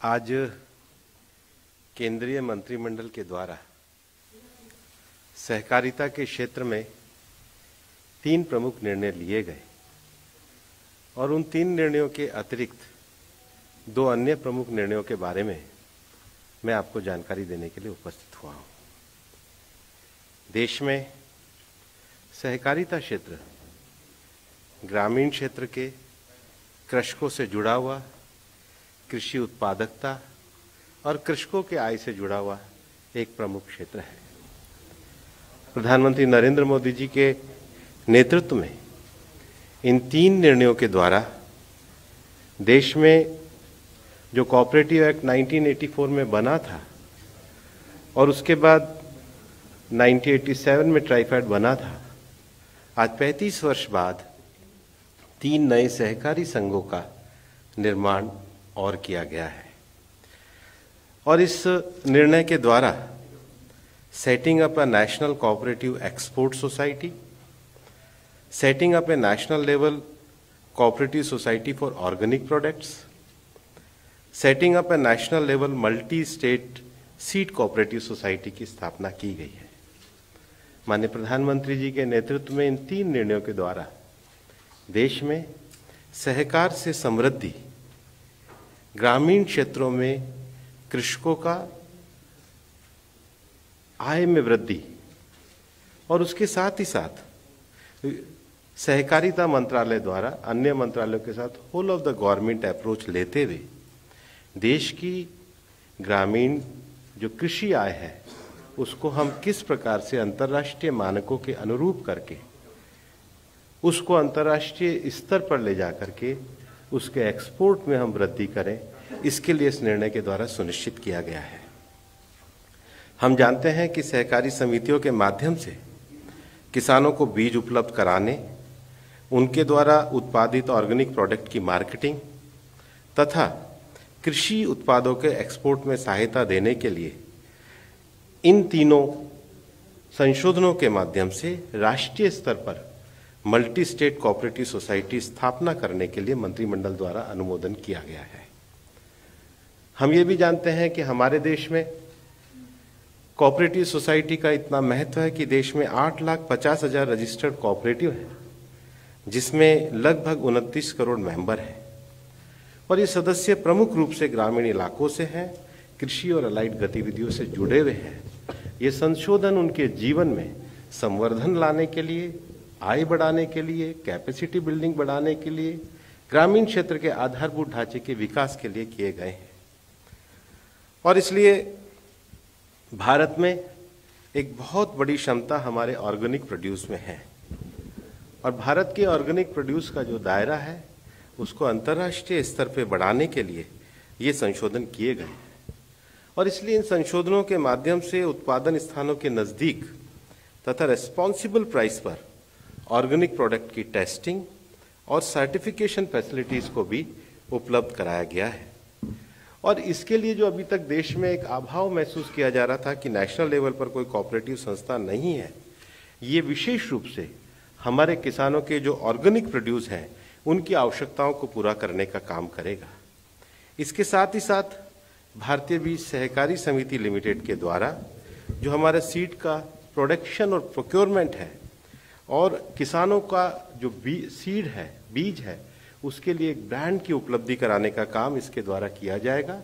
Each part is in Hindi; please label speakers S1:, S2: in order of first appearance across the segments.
S1: आज केंद्रीय मंत्रिमंडल के द्वारा सहकारिता के क्षेत्र में तीन प्रमुख निर्णय लिए गए और उन तीन निर्णयों के अतिरिक्त दो अन्य प्रमुख निर्णयों के बारे में मैं आपको जानकारी देने के लिए उपस्थित हुआ हूँ। देश में सहकारिता क्षेत्र ग्रामीण क्षेत्र के कृषकों से जुड़ा हुआ कृषि उत्पादकता और कृषकों के आय से जुड़ा हुआ एक प्रमुख क्षेत्र है। प्रधानमंत्री नरेंद्र मोदी जी के नेतृत्व में इन तीन निर्णयों के द्वारा देश में जो कॉपरेटिव एक्ट 1984 में बना था और उसके बाद 1987 में ट्राइफेड बना था, आज 35 वर्ष बाद तीन नए सहकारी संघों का निर्माण और किया गया है। और इस निर्णय के द्वारा setting up a national cooperative export society setting up a national level cooperative society for organic products setting up a national level multi state seed cooperative society की स्थापना की गई है। माननीय प्रधानमंत्री जी के नेतृत्व में इन तीन निर्णयों के द्वारा देश में सहकार से समृद्धि ग्रामीण क्षेत्रों में कृषकों का आय में वृद्धि और उसके साथ ही साथ सहकारिता मंत्रालय द्वारा, अन्य मंत्रालयों के साथ whole of the government approach लेते हुए देश की ग्रामीण जो कृषि आय है, उसको हम किस प्रकार से अंतर्राष्ट्रीय मानकों के अनुरूप करके, उसको अंतर्राष्ट्रीय स्तर पर ले जा करके उसके एक्सपोर्ट में हम वृद्धि करें, इसके लिए इस निर्णय के द्वारा सुनिश्चित किया गया है। हम जानते हैं कि सहकारी समितियों के माध्यम से किसानों को बीज उपलब्ध कराने, उनके द्वारा उत्पादित ऑर्गेनिक प्रोडक्ट की मार्केटिंग तथा कृषि उत्पादों के एक्सपोर्ट में सहायता देने के लिए इन तीनों संशोधनों के माध्यम से राष्ट्रीय स्तर पर मल्टी स्टेट कोऑपरेटिव सोसाइटी स्थापना करने के लिए मंत्रिमंडल द्वारा अनुमोदन किया गया है। हम ये भी जानते हैं कि हमारे देश में कोऑपरेटिव सोसाइटी का इतना महत्व है कि देश में आठ लाख पचास हज़ार रजिस्टर्ड कोऑपरेटिव हैं, जिसमें लगभग उनतीस करोड़ मेंबर हैं। और ये सदस्य प्रमुख रूप से ग्रामीण इलाकों से हैं, कृषि और अलाइड गतिविधियों से जुड़े हुए हैं। ये संशोधन उनके जीवन में संवर्धन लाने के लिए आय बढ़ाने के लिए कैपेसिटी बिल्डिंग बढ़ाने के लिए, ग्रामीण क्षेत्र के आधारभूत ढांचे के विकास के लिए किए गए हैं। और इसलिए भारत में एक बहुत बड़ी क्षमता हमारे ऑर्गेनिक प्रोड्यूस में है। और भारत के ऑर्गेनिक प्रोड्यूस का जो दायरा है, उसको अंतर्राष्ट्रीय स्तर पर बढ़ाने के लिए ये संशोधन किए गए हैं। और इसलिए इन संशोधनों के माध्यम से उत्पादन स्थानों के नज़दीक तथा रेस्पॉन्सिबल प्राइस पर ऑर्गेनिक प्रोडक्ट की टेस्टिंग और सर्टिफिकेशन फैसिलिटीज़ को भी उपलब्ध कराया गया है। और इसके लिए जो अभी तक देश में एक अभाव महसूस किया जा रहा था कि नेशनल लेवल पर कोई कोऑपरेटिव संस्था नहीं है, ये विशेष रूप से हमारे किसानों के जो ऑर्गेनिक प्रोड्यूस हैं, उनकी आवश्यकताओं को पूरा करने का काम करेगा। इसके साथ ही साथ भारतीय बीज सहकारी समिति लिमिटेड के द्वारा जो हमारे सीड का प्रोडक्शन और प्रोक्योरमेंट है और किसानों का जो बी सीड है, बीज है, उसके लिए एक ब्रांड की उपलब्धि कराने का काम इसके द्वारा किया जाएगा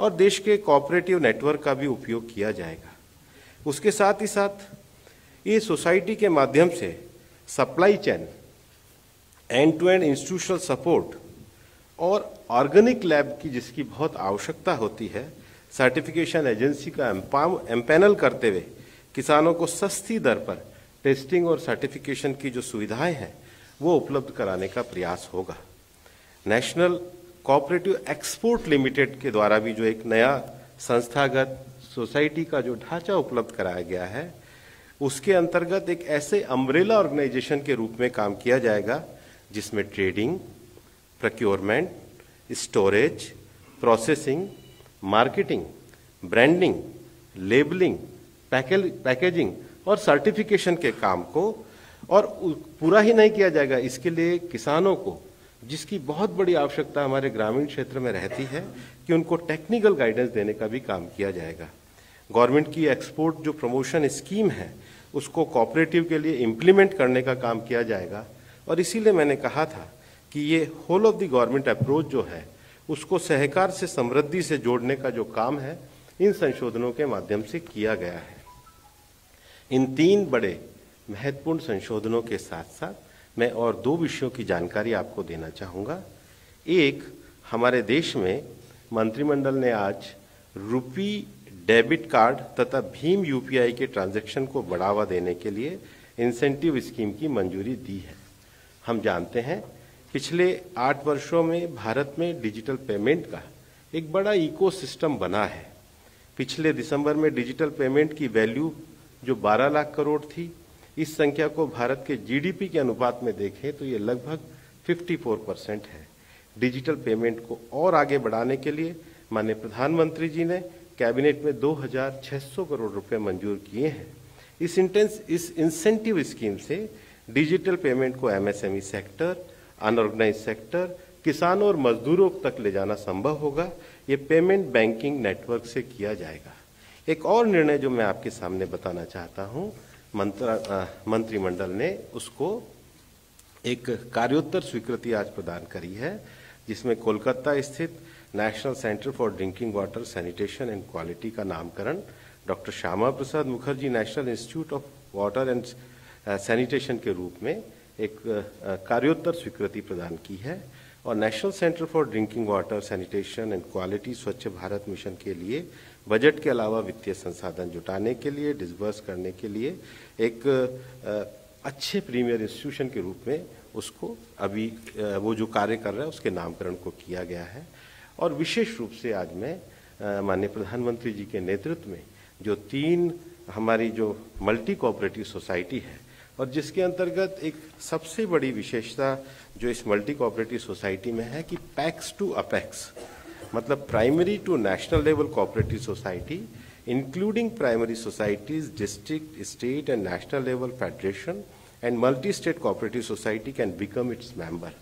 S1: और देश के कोऑपरेटिव नेटवर्क का भी उपयोग किया जाएगा। उसके साथ ही साथ ये सोसाइटी के माध्यम से supply chain end to end institutional support और ऑर्गेनिक लैब की जिसकी बहुत आवश्यकता होती है सर्टिफिकेशन एजेंसी का एम्पैनल करते हुए किसानों को सस्ती दर पर टेस्टिंग और सर्टिफिकेशन की जो सुविधाएँ हैं, वो उपलब्ध कराने का प्रयास होगा। नेशनल कोऑपरेटिव एक्सपोर्ट लिमिटेड के द्वारा भी जो एक नया संस्थागत सोसाइटी का जो ढांचा उपलब्ध कराया गया है, उसके अंतर्गत एक ऐसे अम्ब्रेला ऑर्गेनाइजेशन के रूप में काम किया जाएगा, जिसमें trading, procurement, storage, processing, marketing, branding, labelling packaging और सर्टिफिकेशन के काम को, और पूरा ही नहीं किया जाएगा। इसके लिए किसानों को, जिसकी बहुत बड़ी आवश्यकता हमारे ग्रामीण क्षेत्र में रहती है, कि उनको टेक्निकल गाइडेंस देने का भी काम किया जाएगा। गवर्नमेंट की एक्सपोर्ट जो प्रमोशन स्कीम है, उसको कॉपरेटिव के लिए इम्प्लीमेंट करने का काम किया जाएगा। और इसीलिए मैंने कहा था कि ये whole of the government approach जो है, उसको सहकार से समृद्धि से जोड़ने का जो काम है, इन संशोधनों के माध्यम से किया गया है। इन तीन बड़े महत्वपूर्ण संशोधनों के साथ साथ मैं और दो विषयों की जानकारी आपको देना चाहूँगा। एक, हमारे देश में मंत्रिमंडल ने आज रुपी डेबिट कार्ड तथा भीम यूपीआई के ट्रांजैक्शन को बढ़ावा देने के लिए इंसेंटिव स्कीम की मंजूरी दी है। हम जानते हैं, पिछले आठ वर्षों में भारत में डिजिटल पेमेंट का एक बड़ा इकोसिस्टम बना है। पिछले दिसंबर में डिजिटल पेमेंट की वैल्यू जो 12 लाख करोड़ थी इस संख्या को भारत के जीडीपी के अनुपात में देखें तो ये लगभग 54 परसेंट है। डिजिटल पेमेंट को और आगे बढ़ाने के लिए माननीय प्रधानमंत्री जी ने कैबिनेट में 2,600 करोड़ रुपए मंजूर किए हैं। इस इंटेंस इस इंसेंटिव स्कीम से डिजिटल पेमेंट को एमएसएमई सेक्टर अनऑर्गेनाइज सेक्टर किसानों और मजदूरों तक ले जाना संभव होगा। ये पेमेंट बैंकिंग नेटवर्क से किया जाएगा। एक और निर्णय जो मैं आपके सामने बताना चाहता हूँ मंत्रिमंडल ने उसको एक कार्योत्तर स्वीकृति आज प्रदान करी है, जिसमें कोलकाता स्थित national centre for drinking water sanitation and quality का नामकरण, doctor Shyama Prasad Mukherjee national institute of water and sanitation के रूप में एक कार्योत्तर स्वीकृति प्रदान की है और national centre for drinking water sanitation and quality Swachh Bharat mission के लिए बजट के अलावा वित्तीय संसाधन जुटाने के लिए डिसबर्स करने के लिए एक अच्छे प्रीमियर इंस्टीट्यूशन के रूप में उसको अभी वो जो कार्य कर रहा है उसके नामकरण को किया गया है। और विशेष रूप से आज मैं माननीय प्रधानमंत्री जी के नेतृत्व में जो तीन हमारी जो मल्टी कोऑपरेटिव सोसाइटी है और जिसके अंतर्गत एक सबसे बड़ी विशेषता जो इस मल्टी कोऑपरेटिव सोसाइटी में है कि पैक्स टू अपेक्स मतलब primary to national level cooperative society including primary societies district state and national level federation and multi state cooperative society can become its member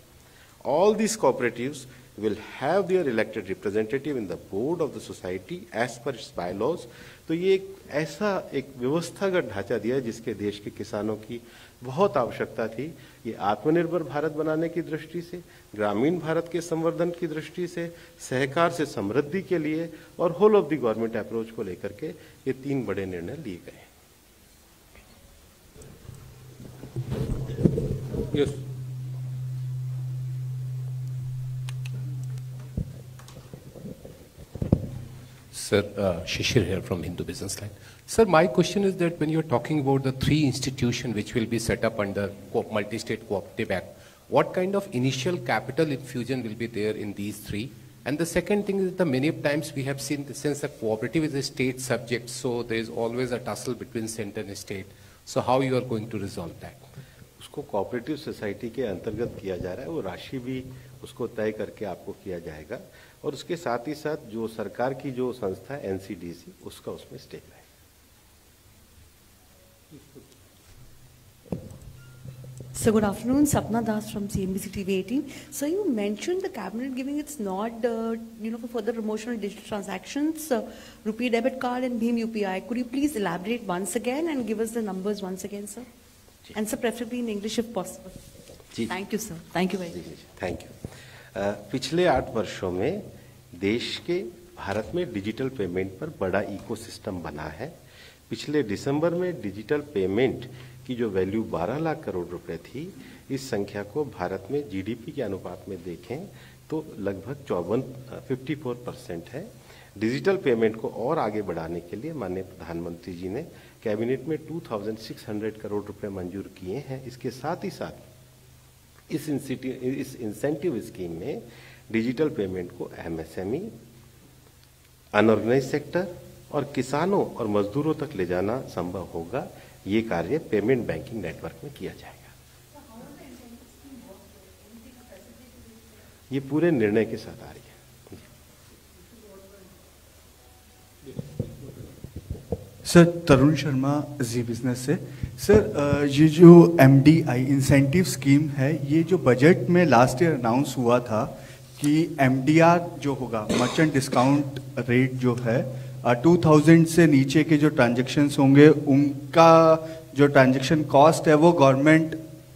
S1: all this cooperative will have their elected representative in the board of the society as per its bylaws तो ये एक ऐसा एक व्यवस्थागत ढांचा दिया जिसके देश के किसानों की बहुत आवश्यकता थी ये आत्मनिर्भर भारत बनाने की दृष्टि से, ग्रामीण भारत के संवर्धन की दृष्टि से, सहकार से समृद्धि के लिए और whole of the government approach को लेकर के ये तीन बड़े निर्णय लिए गए
S2: Yes. Sir, uh, Shishir here from Hindu Business Line. Sir, my question is that when you're talking about the three institutions which will be set up under multi-state cooperative act, what kind of initial capital infusion will be there in these three? And the second thing is that many times we have seen since the cooperative is a state subject, so there is always a tussle between center and state. So how you are going to resolve that?
S1: उसको कोऑपरेटिव सोसाइटी के अंतर्गत किया जा रहा है वो राशि भी उसको तय करके आपको किया जाएगा और उसके साथ ही साथ जो सरकार की जो संस्था है एनसीडीसी उसका उसमें स्टेक है
S3: So good afternoon, Sapna Das from CNBC TV 18. So you mentioned the cabinet giving its nod, uh, you know, for further promotion of digital transactions, uh, rupee debit card and Bhim UPI. Could you please elaborate once again and give us the numbers once again, sir? And sir, preferably in English if possible.
S1: जी
S3: Thank you, sir. Thank you very much.
S1: Thank you पिछले आठ वर्षों में देश के भारत में डिजिटल पेमेंट पर बड़ा इकोसिस्टम बना है पिछले दिसंबर में डिजिटल पेमेंट की जो वैल्यू 12 लाख करोड़ रुपए थी इस संख्या को भारत में जीडीपी के अनुपात में देखें तो लगभग चौवन फिफ्टी फोर परसेंट है डिजिटल पेमेंट को और आगे बढ़ाने के लिए माननीय प्रधानमंत्री जी ने कैबिनेट में 2,600 करोड़ रुपए मंजूर किए हैं। इसके साथ ही साथ इस इस इंसेंटिव स्कीम में डिजिटल पेमेंट को एमएसएमई अनऑर्गेनाइज सेक्टर और किसानों और मजदूरों तक ले जाना संभव होगा। ये कार्य पेमेंट बैंकिंग नेटवर्क में किया जाएगा। ये पूरे निर्णय के साथ आ रही है।
S4: सर तरुण शर्मा जी बिज़नेस से। सर ये जो M D I incentive scheme है, ये जो बजट में लास्ट ईयर अनाउंस हुआ था कि एम डी आर जो होगा मर्चेंट डिस्काउंट रेट जो है टू थाउज़ेंड से नीचे के जो ट्रांजेक्शन्स होंगे, उनका जो ट्रांजेक्शन कॉस्ट है, वो गवर्नमेंट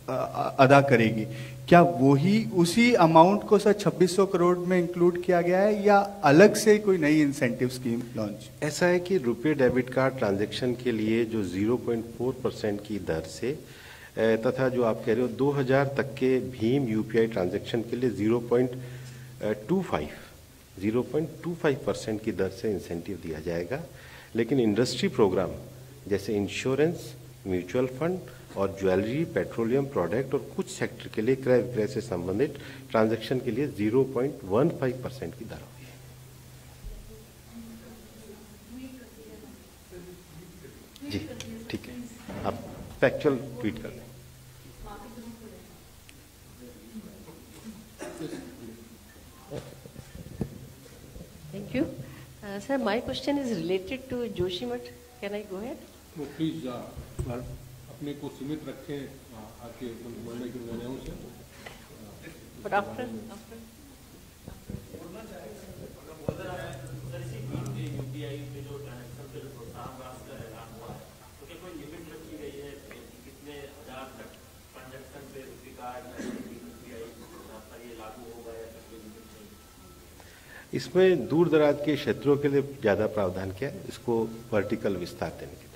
S4: अदा करेगी। क्या वही उसी अमाउंट को सर 2600 करोड़ में इंक्लूड किया गया है या अलग से कोई नई इंसेंटिव स्कीम लॉन्च
S1: ऐसा है कि रुपये डेबिट कार्ड ट्रांजैक्शन के लिए जो 0.4 परसेंट की दर से तथा जो आप कह रहे हो 2000 तक के भीम यूपीआई ट्रांजैक्शन के लिए 0.25 0.25 परसेंट की दर से इंसेंटिव दिया जाएगा। लेकिन इंडस्ट्री प्रोग्राम जैसे इंश्योरेंस म्यूचुअल फंड और ज्वेलरी पेट्रोलियम प्रोडक्ट और कुछ सेक्टर के लिए क्रय विक्रय से संबंधित ट्रांजैक्शन के लिए 0.15 परसेंट की दर होगी जी ठीक है आप फैक्चुअल ट्वीट कर दें
S5: Thank you. Uh, Sir, my question is related to Joshimath. Can I go ahead?
S6: तो प्लीज़ अपने को सीमित रखें आ, आपके उन के निर्णयों से.
S1: इसमें दूर दराज के क्षेत्रों के लिए ज़्यादा प्रावधान किया है? इसको वर्टिकल विस्तार देने के लिए।